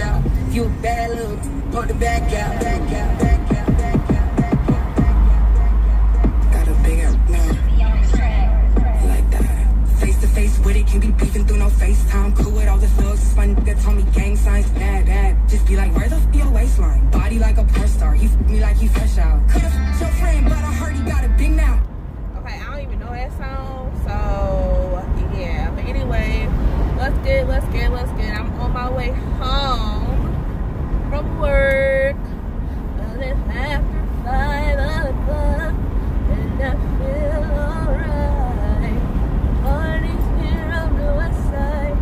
out. You bad little, put the back out, back out, back out, now. With it, can't be beefing through no FaceTime. Cool with all the thugs, this my nigga told me gang signs, bad, bad. Just be like, where the f your waistline? Body like a porn star, he f me like he fresh out. Could've f your friend, but I heard he got a big mouth. Okay, I don't even know that song, so yeah. But anyway, let's get, let's get, let's get. I'm on my way home from work. And it's after five o'clock, and I feel alright. Party's here on the west side.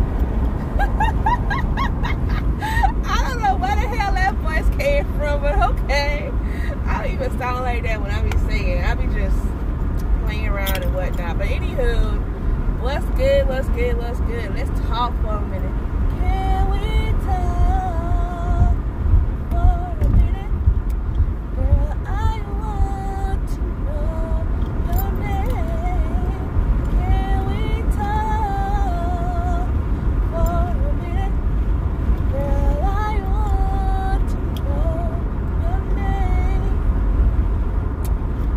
I don't know where the hell that voice came from, but okay. I don't even sound like that when I be singing. I be just playing around and whatnot. But anywho, what's good? What's good? What's good? Let's talk for a minute. Can we talk for a minute? Girl, I want to know your name. Can we talk for a minute? Girl, I want to know your name.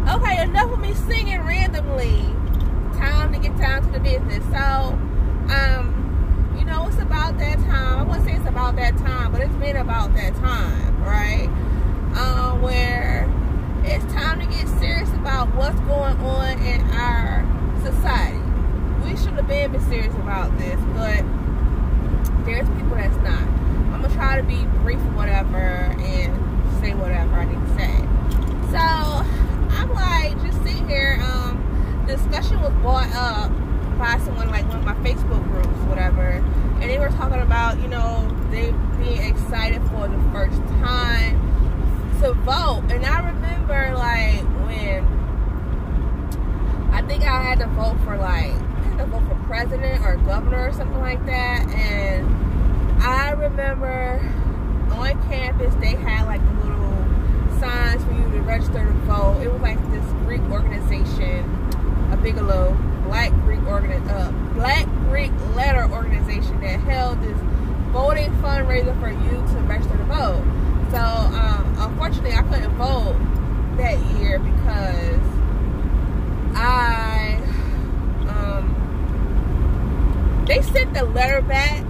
Okay, enough of me singing randomly. Time to get down to the business. So, um, you know, it's about that time. I wouldn't say it's about that time, but it's been about that time, right? Um, where it's time to get serious about what's going on in our society. We should have been, been serious about this, but there's people that's not. I'm gonna try to be brief whatever and say whatever I need to say. So I'm like just sitting here. Um, discussion was brought up by someone like one of my Facebook groups, whatever, and they were talking about you know they being excited for the first time to vote, and I remember like when I think I had to vote for like I had to vote for president or governor or something like that, and I remember on campus they had like little signs for you to register to vote. It was like this Greek organization, a Bigelow Black Greek organ uh, Black Greek letter organization that held this voting fundraiser for you to register to vote. So um, unfortunately, I couldn't vote that year because I um, they sent the letter back.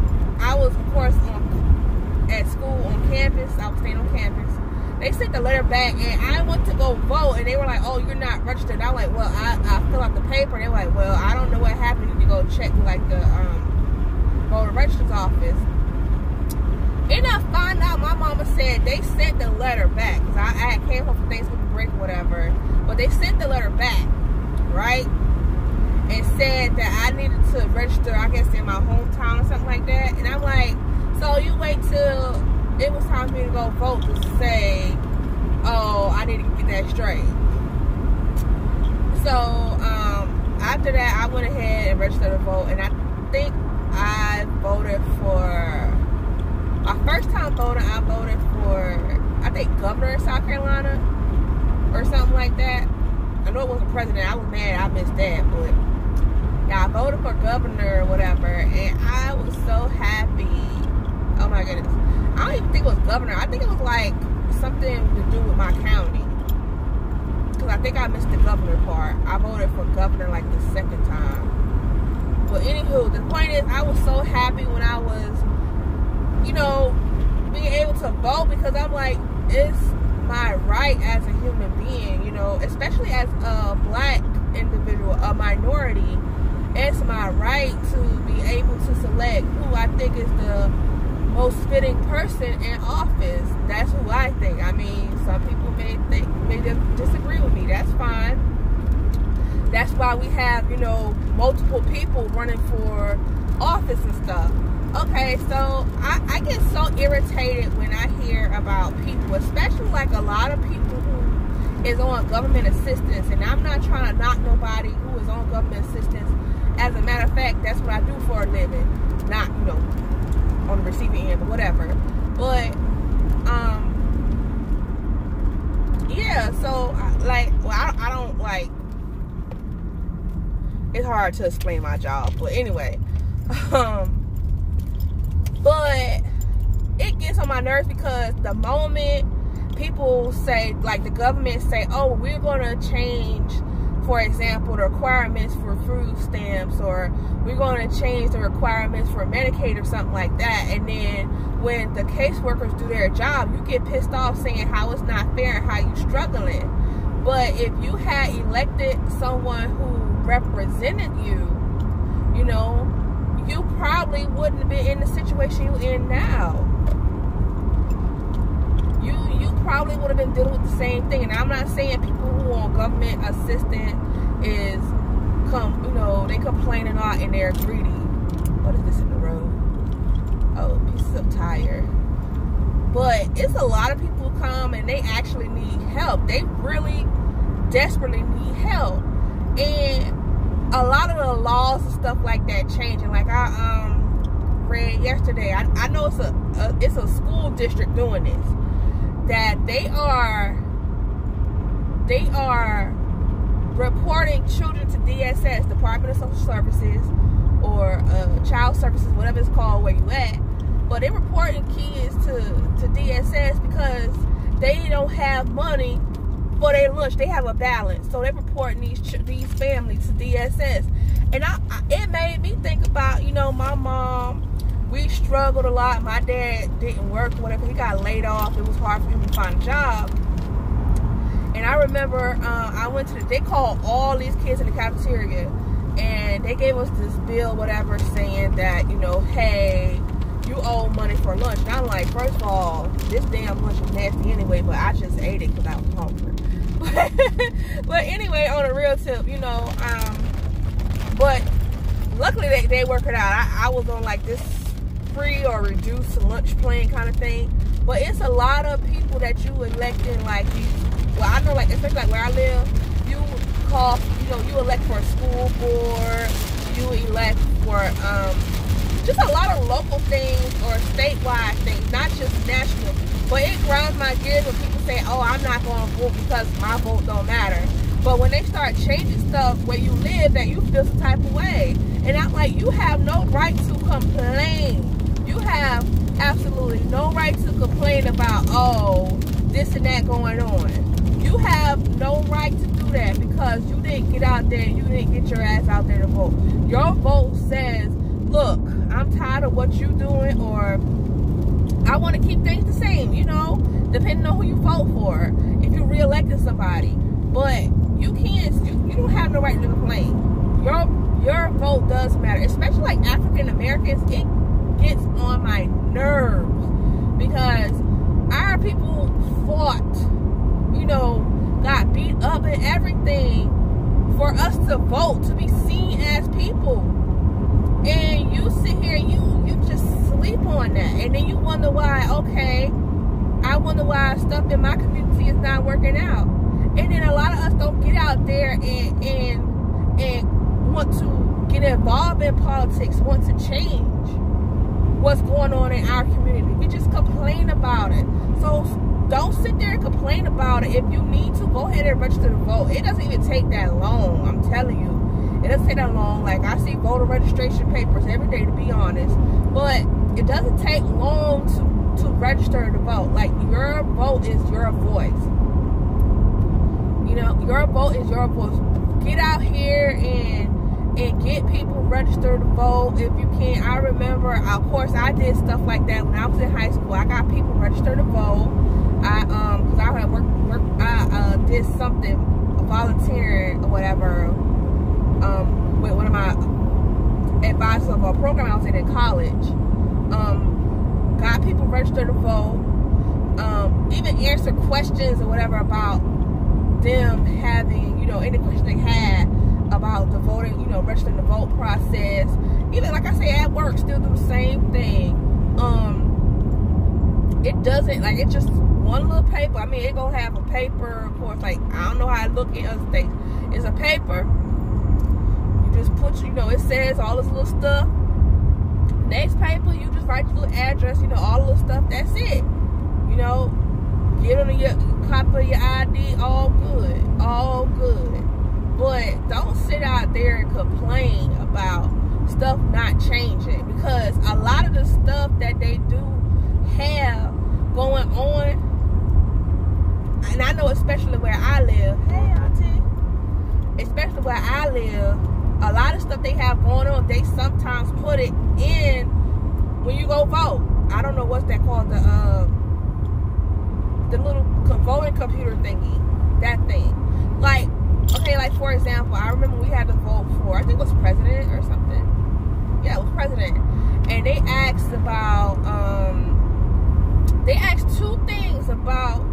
I was of course on at school on campus. I was staying on campus. They sent the letter back, and I went to go vote, and they were like, "Oh, you're not registered." I'm like, "Well, I, I fill out the paper." They're like, "Well, I don't know what happened. You need to go check like the um, voter registrar's office." And I find out my mama said they sent the letter back because I, I came home from Thanksgiving break or whatever, but they sent the letter back, right? And said that I needed to register, I guess, in my hometown or something like that. And I'm like, so you wait till it was time for me to go vote to say, oh, I need to get that straight. So um, after that, I went ahead and registered to vote, and I think I voted for my first time voting. I voted for I think governor of South Carolina or something like that. I know it wasn't president. I was mad. I missed that, but yeah, I voted for governor or whatever, and I was so happy. Oh my goodness. I don't even think it was governor. I think it was like something to do with my county. Because I think I missed the governor part. I voted for governor like the second time. But anywho, the point is, I was so happy when I was, you know, being able to vote because I'm like, it's my right as a human being, you know, especially as a black individual, a minority. It's my right to be able to select who I think is the most fitting person in office. That's who I think. I mean, some people may think may disagree with me. That's fine. That's why we have, you know, multiple people running for office and stuff. Okay, so I, I get so irritated when I hear about people, especially like a lot of people who is on government assistance, and I'm not trying to knock nobody who is on government assistance. As a matter of fact, that's what I do for a living. Not, you know, on the receiving end or whatever. But um yeah, so like well I, I don't like it's hard to explain my job, but anyway, um but it gets on my nerves because the moment people say, like the government say, oh, we're going to change, for example, the requirements for food stamps or we're going to change the requirements for Medicaid or something like that. And then when the caseworkers do their job, you get pissed off saying how it's not fair and how you're struggling. But if you had elected someone who represented you, you know, you probably wouldn't have been in the situation you're in now. Probably would have been dealing with the same thing. And I'm not saying people who on government assistance is come, you know, they complaining a lot and they're greedy. What is this in the road? Oh, pieces of tire. But it's a lot of people come and they actually need help. They really desperately need help. And a lot of the laws and stuff like that changing. Like I um read yesterday, I, I know it's a, a it's a school district doing this that they are they are reporting children to DSS, Department of Social Services, or uh, Child Services, whatever it's called, where you at. But they're reporting kids to to DSS because they don't have money for their lunch. They have a balance, so they're reporting these these families to DSS. And I, I, it made me think about, you know, my mom. We struggled a lot. My dad didn't work, whatever. He got laid off. It was hard for him to find a job. And I remember uh, I went to the, they called all these kids in the cafeteria and they gave us this bill, whatever, saying that, you know, hey, you owe money for lunch. And I'm like, first of all, this damn lunch was nasty anyway, but I just ate it because I was hungry. but anyway, on a real tip, you know, um, but luckily they, they work it out. I, I was on like this free or reduced lunch plan kind of thing. But it's a lot of people that you electing like you well I know like especially like where I live, you call you know, you elect for a school board, you elect for um just a lot of local things or statewide things, not just national. But it grinds my gears when people say, oh, I'm not going to vote because my vote don't matter. But when they start changing stuff where you live that you feel some type of way. And I'm like, you have no right to complain. You have absolutely no right to complain about, oh, this and that going on. You have no right to do that because you didn't get out there you didn't get your ass out there to vote. Your vote says, look, I'm tired of what you're doing or I want to keep things the same, you know, depending on who you vote for. If you reelected somebody, but you can't, you, you don't have no right to complain. Your your vote does matter, especially like African Americans. It gets on my nerves because our people fought, you know, got beat up and everything for us to vote to be seen as people. And you sit here, you you just sleep on that. And then you wonder why, okay, I wonder why stuff in my community is not working out. And then a lot of us don't get out there and and and want to get involved in politics, want to change what's going on in our community. We just complain about it. So don't sit there and complain about it. If you need to, go ahead and register to vote. It doesn't even take that long. I'm telling you. It doesn't take that long. Like I see voter registration papers every day to be honest. But it doesn't take long to, to register to vote. Like your vote is your voice. You know, your vote is your voice. Get out here and and get people registered to vote if you can. I remember, of course, I did stuff like that when I was in high school. I got people registered to vote. I um, cause I had worked, work, I uh, did something volunteering or whatever, um, with one of my advisors of a program I was in in college. Um, got people registered to vote. Um, even answer questions or whatever about them having, you know, any question they had about the voting, you know, registering the vote process. Even like I say at work, still do the same thing. Um, it doesn't like it's just one little paper. I mean, it gonna have a paper, of course. Like I don't know how it look in other states. It's a paper. You just put, you know, it says all this little stuff. Next paper, you just write your little address, you know, all the little stuff. That's it. You know, get on your copy of your ID. All good. All good. But don't sit out there and complain about stuff not changing because a lot of the stuff that they do have going on, and I know especially where I live, hey auntie, especially where I live, a lot of stuff they have going on, they sometimes put it in when you go vote. I don't know what's that called, the um, the little voting computer thingy, that thing. Like okay, like for example, I remember we had to vote for I think it was president or something. Yeah, it was president, and they asked about um they asked two things about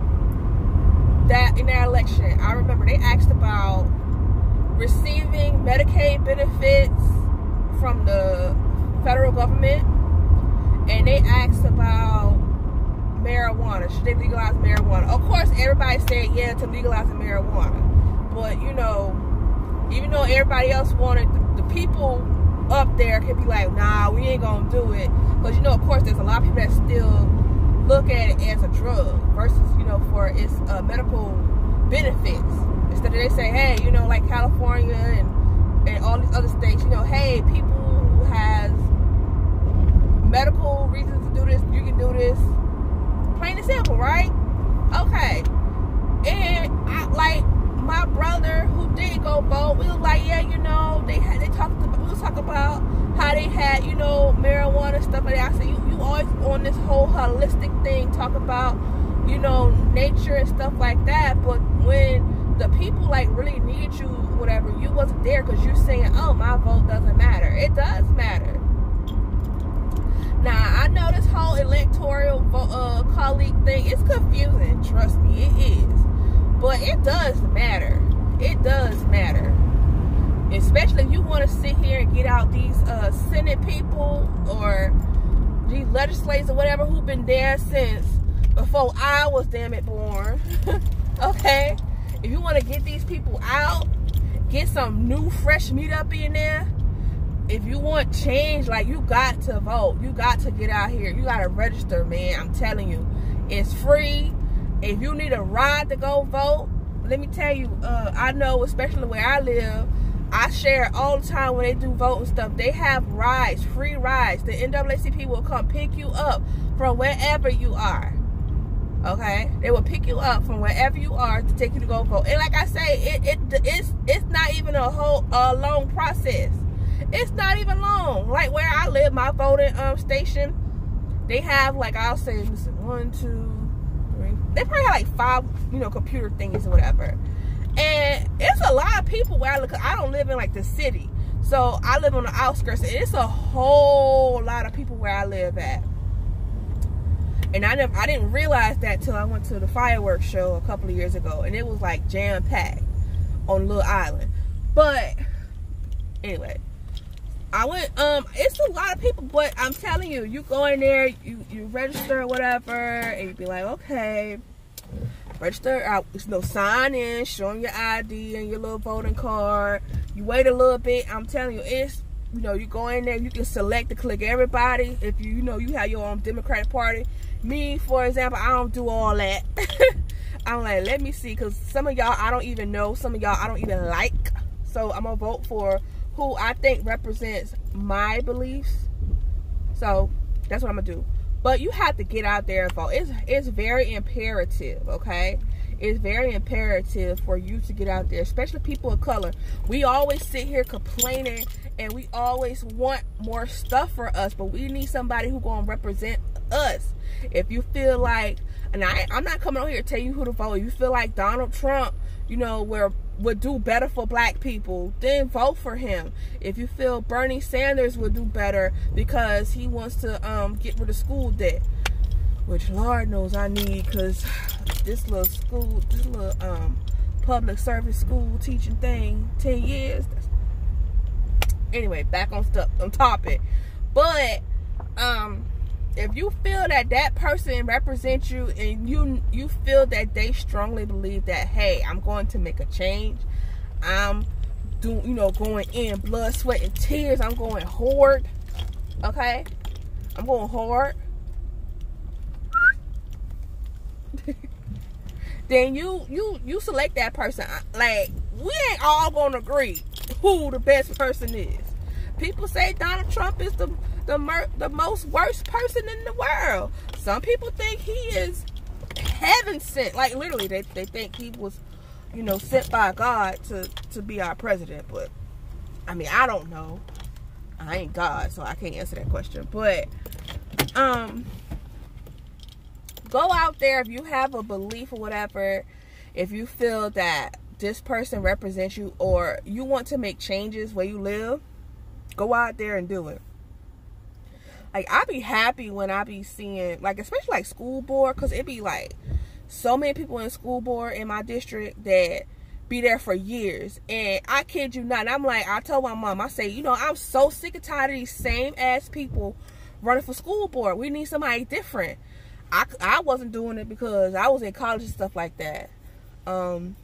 that in that election. I remember they asked about receiving Medicaid benefits from the federal government, and they asked about marijuana. Should they legalize marijuana? Of course, everybody said yeah to legalizing marijuana, but you know, even though everybody else wanted, the, the people up there could be like, nah, we ain't gonna do it, because you know, of course, there's a lot of people that still look at it as a drug versus, you know, for its uh, medical benefits. Instead of they say, hey, you know, like California and, and all these other states, you know, hey, people who has medical reasons to do this, you can do this. Plain and simple, right? Okay. And I like my brother who did go vote, we was like, yeah, you know, they had they talked about we was talking about how they had, you know, marijuana stuff like that. I said, you, you always on this whole holistic thing, talk about, you know, nature and stuff like that. But when the people like really need you, whatever, you wasn't there because you're saying, oh, my vote doesn't matter. It does matter. Now I know this whole electoral uh, college thing is confusing. Trust me, it is. But it does matter. It does matter especially if you want to sit here and get out these uh, Senate people or these legislators or whatever who've been there since before I was damn it born. okay? If you want to get these people out, get some new fresh meat up in there. If you want change, like you got to vote. You got to get out here. You got to register, man. I'm telling you. It's free. If you need a ride to go vote, let me tell you, uh, I know, especially where I live, I share all the time when they do vote and stuff. They have rides, free rides. The NAACP will come pick you up from wherever you are. Okay, they will pick you up from wherever you are to take you to go vote. And like I say, it, it it's it's not even a whole a long process. It's not even long. Like where I live, my voting um station, they have like I'll say one, two, three. They probably have like five, you know, computer things or whatever. And it's a lot of people where I look. I don't live in like the city, so I live on the outskirts. And it's a whole lot of people where I live at. And I never, I didn't realize that till I went to the fireworks show a couple of years ago, and it was like jam packed on Little Island. But anyway, I went. Um, it's a lot of people, but I'm telling you, you go in there, you you register whatever, and you be like, okay, register out, you know, sign in, show them your ID and your little voting card. You wait a little bit. I'm telling you, it's you know, you go in there, you can select to click everybody. If you you know you have your own Democratic Party. Me, for example, I don't do all that. I'm like, let me see, because some of y'all I don't even know, some of y'all I don't even like. So I'm gonna vote for who I think represents my beliefs. So that's what I'm gonna do. But you have to get out there and vote. It's it's very imperative, okay? It's very imperative for you to get out there, especially people of color. We always sit here complaining and we always want more stuff for us, but we need somebody who gonna represent us. If you feel like, and I, I'm not coming on here to tell you who to vote. You feel like Donald Trump, you know, where would do better for black people, then vote for him. If you feel Bernie Sanders would do better because he wants to um, get rid of school debt, which Lord knows I need because this little school, this little um, public service school teaching thing, 10 years. Anyway, back on stuff, on topic. But, um, if you feel that that person represents you and you you feel that they strongly believe that hey i'm going to make a change i'm doing you know going in blood sweat and tears i'm going hard okay? I'm going hard. Then you you you select that person. Like we ain't all gonna agree who the best person is. People say donald trump is the the the most worst person in the world. Some people think he is heaven sent. Like literally, they they think he was, you know, sent by God to to be our president. But I mean, I don't know. I ain't God, so I can't answer that question. But um, go out there if you have a belief or whatever. If you feel that this person represents you or you want to make changes where you live, go out there and do it like I be happy when I be seeing like especially like school board because it be like so many people in school board in my district that be there for years. And I kid you not I'm like I told my mom I say you know I'm so sick and tired of these same ass people running for school board. We need somebody different. I, I wasn't doing it because I was in college and stuff like that. Um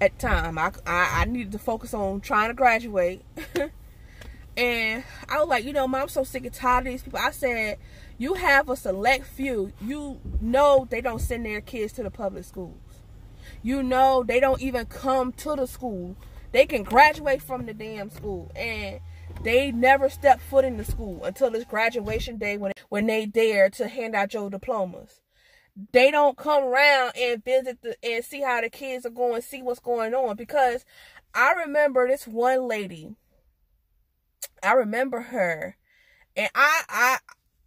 at time I, I, I needed to focus on trying to graduate And I was like, you know, mom, I'm so sick and tired of these people. I said, you have a select few. You know they don't send their kids to the public schools. You know they don't even come to the school. They can graduate from the damn school. And they never step foot in the school until it's graduation day when, when they dare to hand out your diplomas. They don't come around and visit the, and see how the kids are going, see what's going on. Because I remember this one lady I remember her, and I I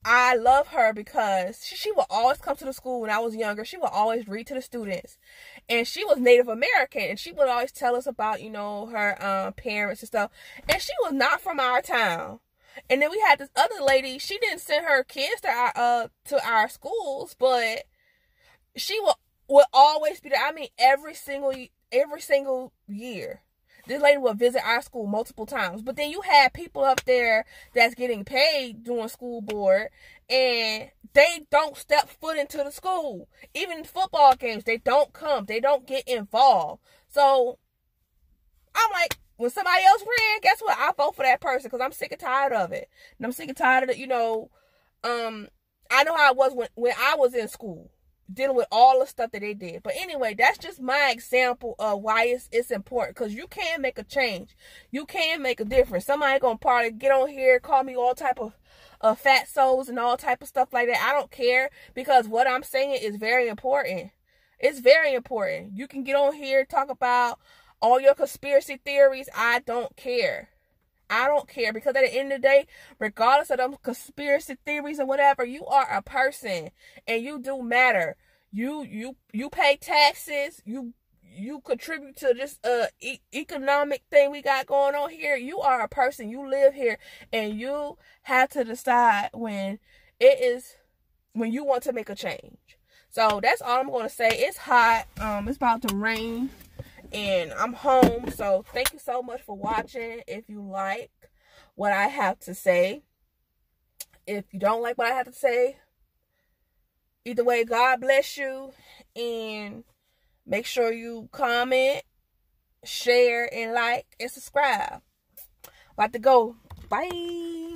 I love her because she, she would always come to the school when I was younger. She would always read to the students, and she was Native American, and she would always tell us about you know her um, parents and stuff. And she was not from our town. And then we had this other lady. She didn't send her kids to our uh to our schools, but she would would always be there. I mean, every single every single year this lady will visit our school multiple times. But then you have people up there that's getting paid doing school board and they don't step foot into the school. Even football games, they don't come. They don't get involved. So I'm like, when somebody else ran, guess what? I vote for that person because I'm sick and tired of it. And I'm sick and tired of it, you know, um, I know how it was when, when I was in school dealing with all the stuff that they did. But anyway, that's just my example of why it's it's important because you can make a change. You can make a difference. Somebody gonna probably get on here, call me all type of uh, fat souls and all type of stuff like that. I don't care because what I'm saying is very important. It's very important. You can get on here talk about all your conspiracy theories. I don't care. I don't care because at the end of the day, regardless of them conspiracy theories and whatever, you are a person and you do matter. You you you pay taxes. You you contribute to this uh e- economic thing we got going on here. You are a person. You live here, and you have to decide when it is when you want to make a change. So that's all I'm going to say. It's hot. Um, it's about to rain and I'm home. So thank you so much for watching. If you like what I have to say, if you don't like what I have to say, either way, God bless you. And make sure you comment, share, and like and subscribe. About to go. Bye.